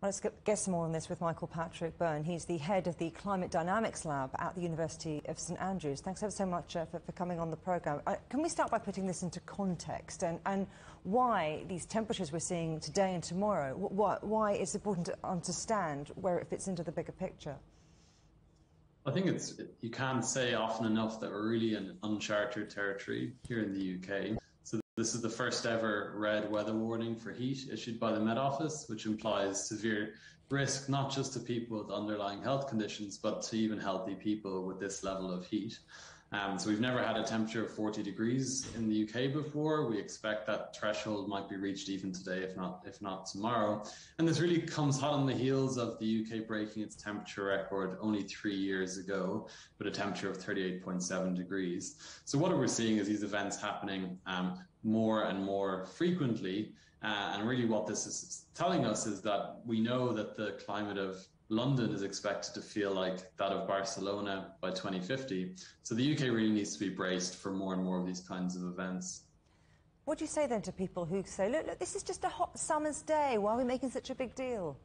Let's get some more on this with Michael Patrick Byrne. He's the head of the Climate Dynamics Lab at the University of St Andrews. Thanks ever so much uh, for, for, coming on the programme. Uh, can we start by putting this into context and, and why these temperatures we're seeing today and tomorrow, why, why it's important to understand where it fits into the bigger picture? I think it's you can't say often enough that we're really in uncharted territory here in the UK. This is the first ever red weather warning for heat issued by the Met Office, which implies severe risk not just to people with underlying health conditions, but to even healthy people with this level of heat. Um, so we've never had a temperature of 40 degrees in the UK before. We expect that threshold might be reached even today, if not if not tomorrow. And this really comes hot on the heels of the UK breaking its temperature record only three years ago with a temperature of 38.7 degrees. So what we're seeing is these events happening um, more and more frequently. Uh, and really, what this is telling us is that we know that the climate of London is expected to feel like that of Barcelona by 2050. So the UK really needs to be braced for more and more of these kinds of events. What do you say then to people who say, look, look, this is just a hot summer's day. Why are we making such a big deal?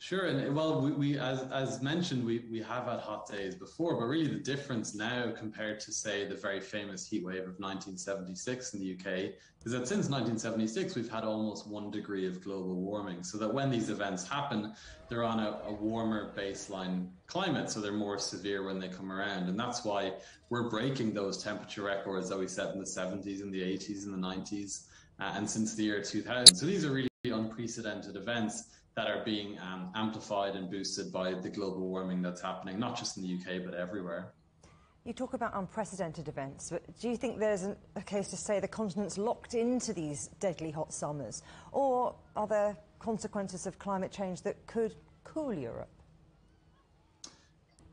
Sure, and well, we, we, as as mentioned, we we have had hot days before, but really the difference now compared to say the very famous heat wave of 1976 in the UK is that since 1976 we've had almost one degree of global warming. So that when these events happen, they're on a, a warmer baseline climate, so they're more severe when they come around, and that's why we're breaking those temperature records that we set in the 70s and the 80s and the 90s, uh, and since the year 2000. So these are really unprecedented events that are being um, amplified and boosted by the global warming that's happening, not just in the UK, but everywhere. You talk about unprecedented events, but do you think there's an, a case to say the continent's locked into these deadly hot summers? Or are there consequences of climate change that could cool Europe?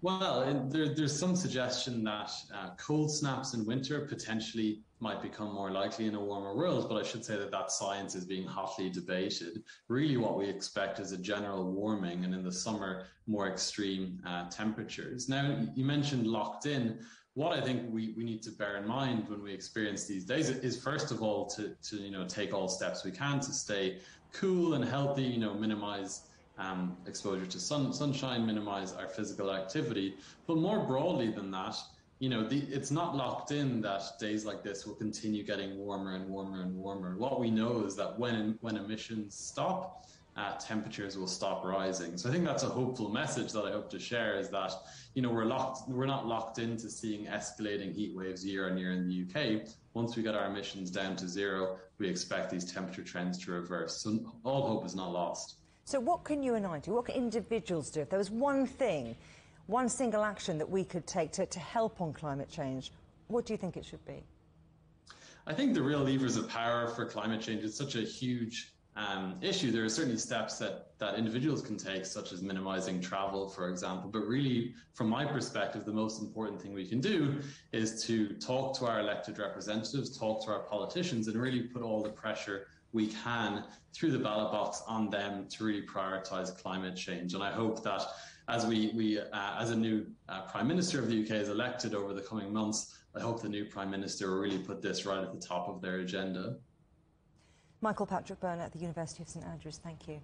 Well, there, there's some suggestion that uh, cold snaps in winter potentially might become more likely in a warmer world, but I should say that that science is being hotly debated. Really, what we expect is a general warming, and in the summer, more extreme uh, temperatures. Now, you mentioned locked in. What I think we, we need to bear in mind when we experience these days is, first of all, to, to you know take all steps we can to stay cool and healthy. You know, minimize um, exposure to sun, sunshine, minimize our physical activity. But more broadly than that, you know, the, it's not locked in that days like this will continue getting warmer and warmer and warmer. What we know is that when when emissions stop, uh, temperatures will stop rising. So I think that's a hopeful message that I hope to share is that you know we're locked we're not locked into seeing escalating heat waves year on year in the UK. Once we get our emissions down to zero, we expect these temperature trends to reverse. So all hope is not lost. So, what can you and I do? What can individuals do? If there was one thing, one single action that we could take to, to help on climate change, what do you think it should be? I think the real levers of power for climate change is such a huge um, issue. There are certainly steps that, that individuals can take, such as minimizing travel, for example. But really, from my perspective, the most important thing we can do is to talk to our elected representatives, talk to our politicians, and really put all the pressure we can through the ballot box on them to really prioritize climate change. And I hope that as we, we uh, as a new uh, prime minister of the UK is elected over the coming months, I hope the new prime minister will really put this right at the top of their agenda. Michael Patrick Byrne at the University of St Andrews, thank you.